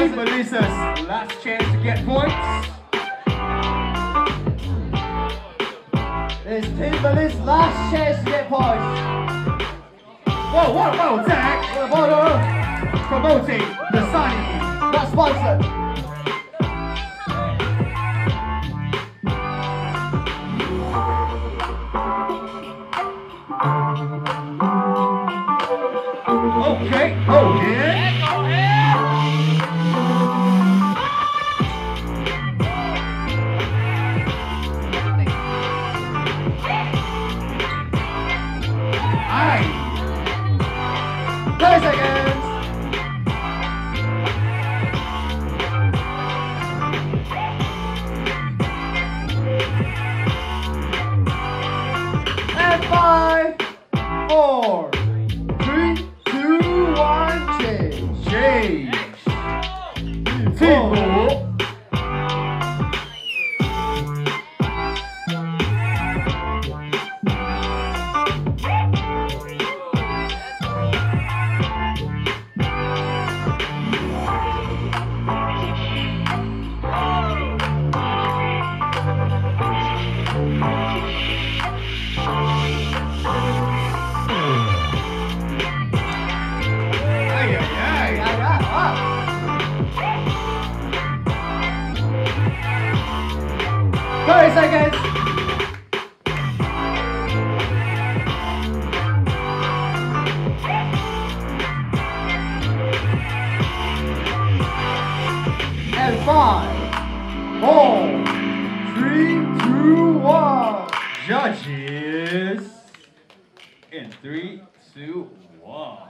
Team Melissa's last chance to get points. It's Team Melissa's last chance to get points. Whoa, whoa, whoa, Zach! What? Promoting the signing. Not sponsored. Okay, oh yeah. Thirty seconds. And five, four, three, two, one. Judges. In three, two, one.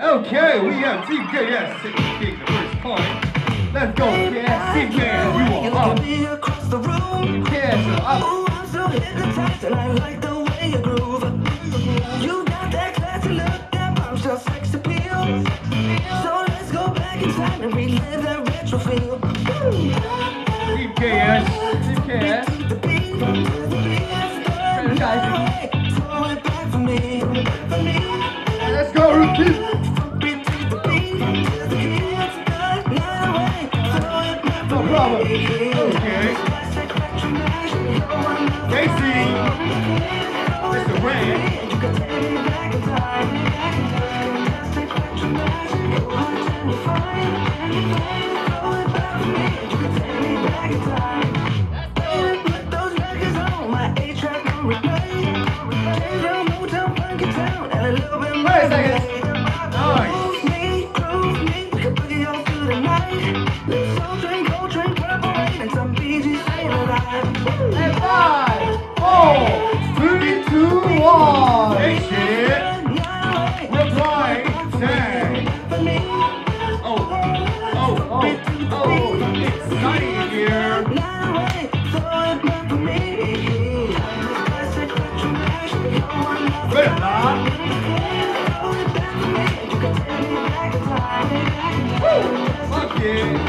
Okay, we have Team KS taking the first point. Let's go, KS. Team KS, you are up. across the room. KS, you're up. Uh. Oh, I'm so hypnotized and I like the way you groove. You got that classy look, that bombshell sex appeal. So let's go back in time and relive that retro feel. Team KS. Team Put Fuck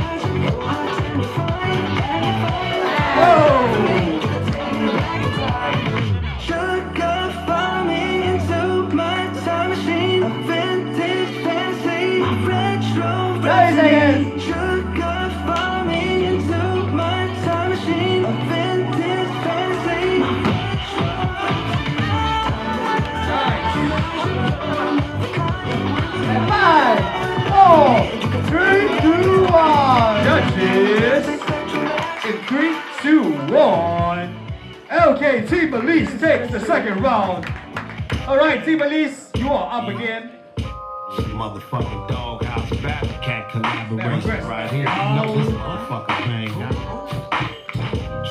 one. Okay, Team Elise takes the second round. All right, Team Elise, you are up again. Motherfucking doghouse Never collaboration rest. right here. You know this motherfucker thing.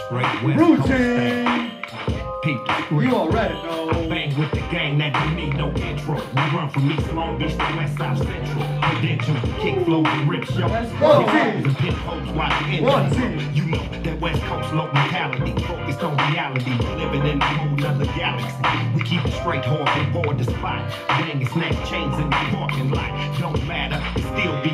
Straight west. Routine. Peep. You already know. Bang with the gang that don't need no intro. We run from East Long Beach to West South Central. Credentials, kick flows and rip show. Let's go. The pit hoes watch the One, two. You know that West Coast low mentality. Focused on reality. Living in a whole nother galaxy. We keep it straight hard and board the spot. Banging snack chains in the parking lot. Don't matter, it still be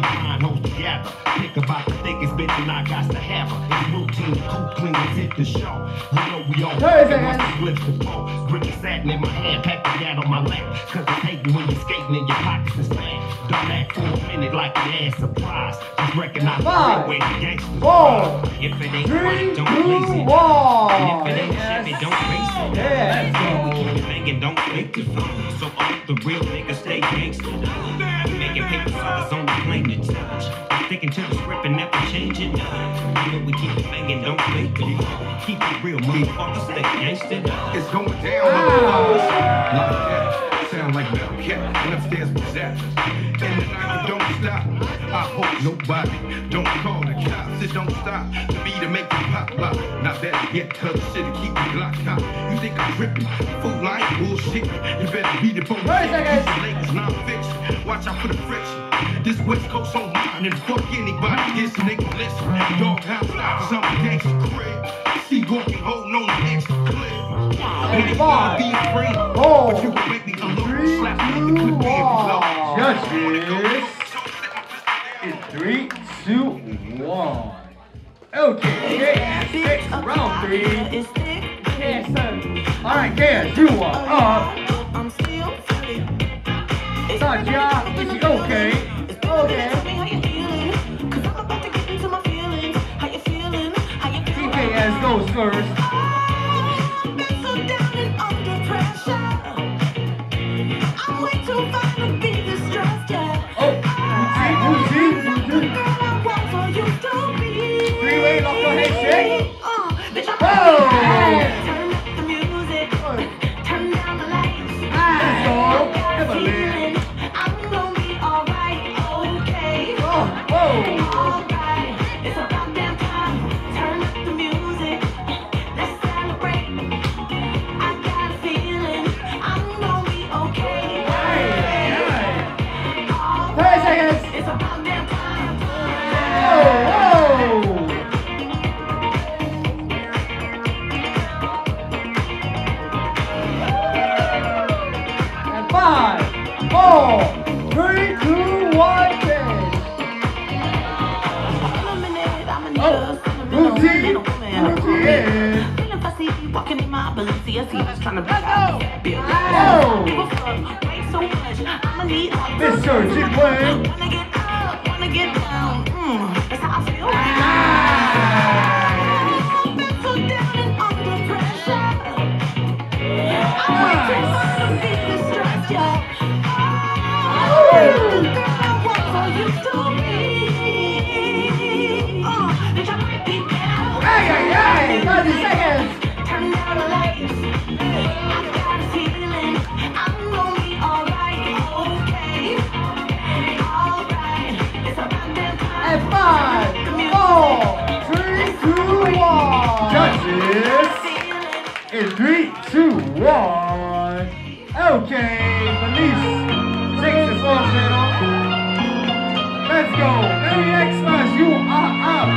hoes. Think about the thickest bitch and I got to have her. It's routine, cool, clean, and hit the show. You know we all Hey, man. flips the ball. Grip the satin in my hand, pack the gat on my lap. Cause it's hating when you're skating and your pockets is fat. Don't act for a minute like an ass surprise. Just recognize Five, the way the gangsters. four, If it ain't three, right, don't two, place it. And if it ain't Chevy, don't race it. Yeah. Keep it banging, don't fake it. So all the real niggas stay gangster. Making paper songs on the plane to touch. Sticking to the script and never changing. You know we keep it banging, don't fake it. Keep it real, motherfuckers, stay gangster. It's going down, ah. motherfuckers. Like that. Sound like Bell Cat. And upstairs with Zappers. And the night don't stop. I hope nobody don't call the cops. It don't stop. The beat to make you pop lock. Not better yet, tell the shit to keep the block hot. You think I'm ripping? Full line bullshit. You better beat it for me. Wait a second. Lakers non-fiction. Watch out for the friction. This West Coast on mine and fuck anybody. This nigga listen. Doghouse style, some gangster crib. See walking holding on the extra clip. And if I be afraid, Four, but you can make me a little three, slap me two, in the clip one. Judges first. Walking in my Balenciaga, trying to be out. Oh. Give a fuck, way so much. I'ma need all the Mr. Jitway. Wanna get up, wanna get down. Mm, that's how I feel. I've been so down and under pressure. I'm way too fine to be distressed, yeah. Oh, girl I was or used Okay, Felice, six is four zero. Let's go. Merry Xmas, you are up.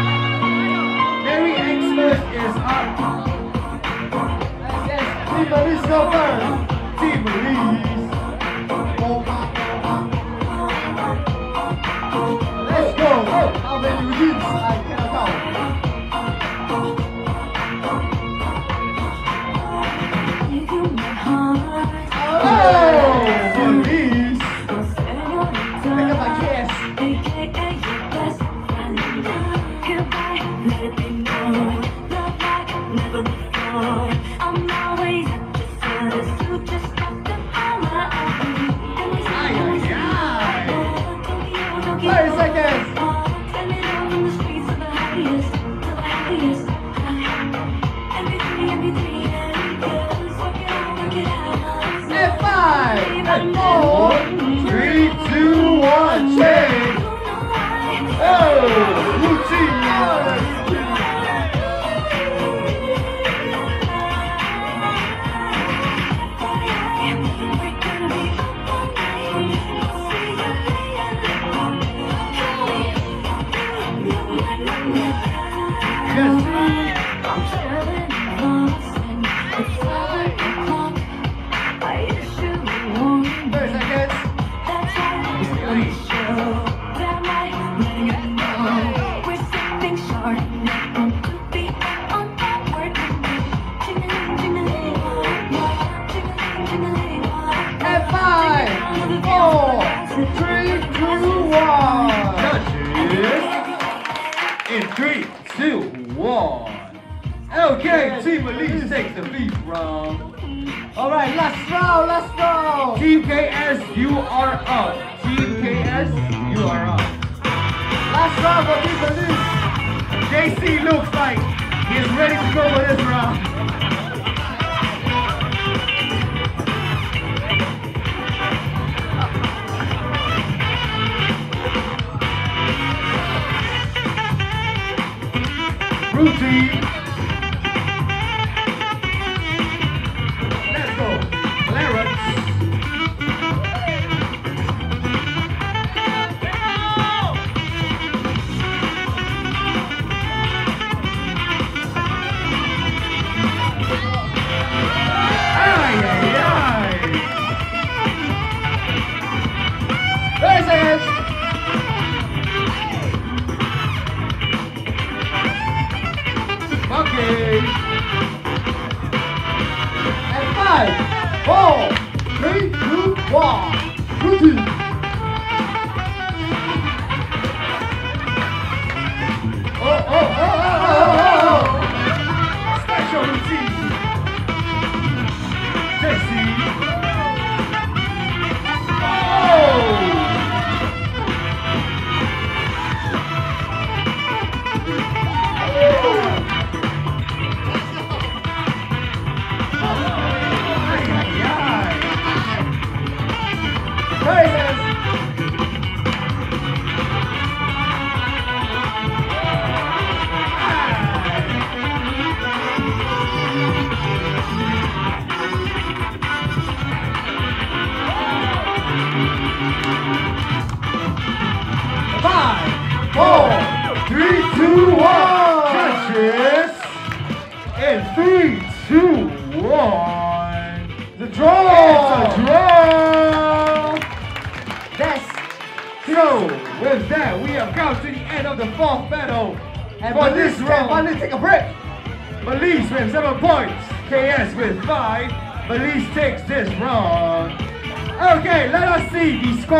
Merry Xmas is up. Team Elise go first. Team Felice. Let's go. How many wins? I cannot count. Round. Alright, last round, last round. Team KS, you are up. Team KS, you are up. Last round for Team Police. JC looks like he's ready to go with this round. Routine. Five, four, Three, two, one. Three, two, one. The draw. It's a draw. With that, we have come to the end of the fourth battle. and For this round, finally take a break. Belize with seven points. KS with five. Belize takes this round. Okay, let us see the score.